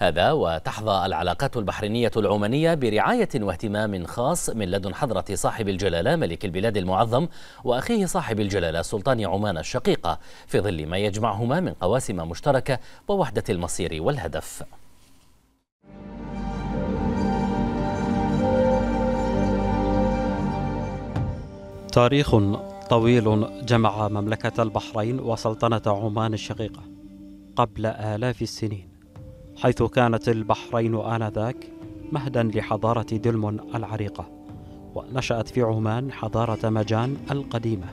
هذا وتحظى العلاقات البحرينية العمانية برعاية واهتمام خاص من لدن حضرة صاحب الجلالة ملك البلاد المعظم وأخيه صاحب الجلالة سلطان عمان الشقيقة في ظل ما يجمعهما من قواسم مشتركة ووحدة المصير والهدف. تاريخ طويل جمع مملكة البحرين وسلطنة عمان الشقيقة قبل آلاف السنين. حيث كانت البحرين آنذاك مهدا لحضارة دلم العريقة ونشأت في عمان حضارة مجان القديمة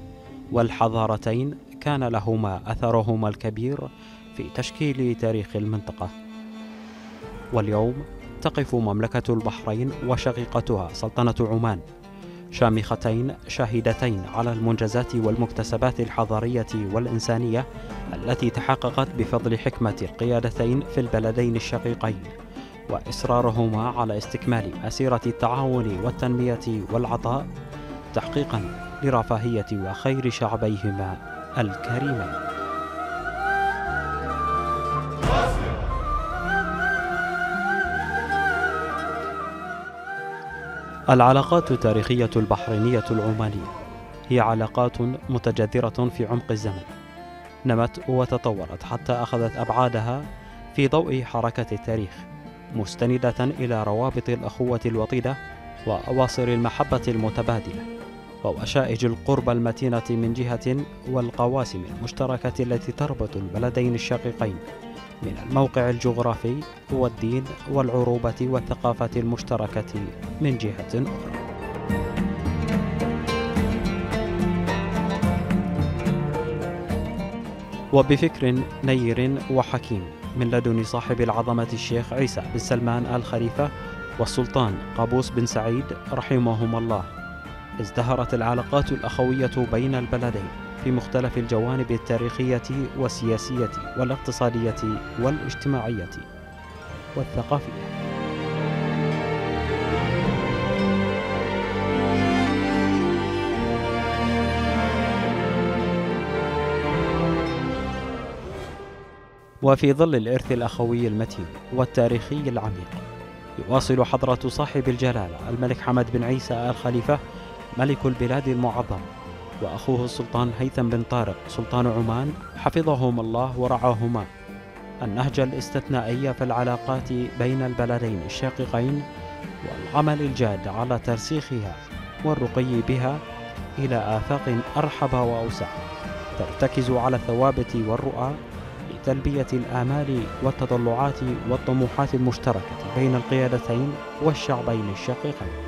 والحضارتين كان لهما أثرهما الكبير في تشكيل تاريخ المنطقة. واليوم تقف مملكة البحرين وشقيقتها سلطنة عمان. شامختين شاهدتين على المنجزات والمكتسبات الحضارية والإنسانية التي تحققت بفضل حكمة القيادتين في البلدين الشقيقين وإصرارهما على استكمال مسيرة التعاون والتنمية والعطاء تحقيقا لرفاهية وخير شعبيهما الكريمين. العلاقات التاريخية البحرينية العمانية هي علاقات متجذرة في عمق الزمن نمت وتطورت حتى أخذت أبعادها في ضوء حركة التاريخ مستندة إلى روابط الأخوة الوطيدة وأواصر المحبة المتبادلة. ووشائج القرب المتينة من جهة والقواسم المشتركة التي تربط البلدين الشقيقين من الموقع الجغرافي والدين والعروبة والثقافة المشتركة من جهة أخرى. وبفكر نير وحكيم من لدن صاحب العظمة الشيخ عيسى بن سلمان آل خليفة والسلطان قابوس بن سعيد رحمهما الله ازدهرت العلاقات الأخوية بين البلدين في مختلف الجوانب التاريخية والسياسية والاقتصادية والاجتماعية والثقافية. وفي ظل الإرث الأخوي المتين والتاريخي العميق يواصل حضرة صاحب الجلالة الملك حمد بن عيسى آل خليفة ملك البلاد المعظم وأخوه السلطان هيثم بن طارق سلطان عمان حفظهما الله ورعاهما. النهج الاستثنائي في العلاقات بين البلدين الشقيقين والعمل الجاد على ترسيخها والرقي بها إلى آفاق أرحب وأوسع. ترتكز على الثوابت والرؤى لتلبية الآمال والتطلعات والطموحات المشتركة بين القيادتين والشعبين الشقيقين.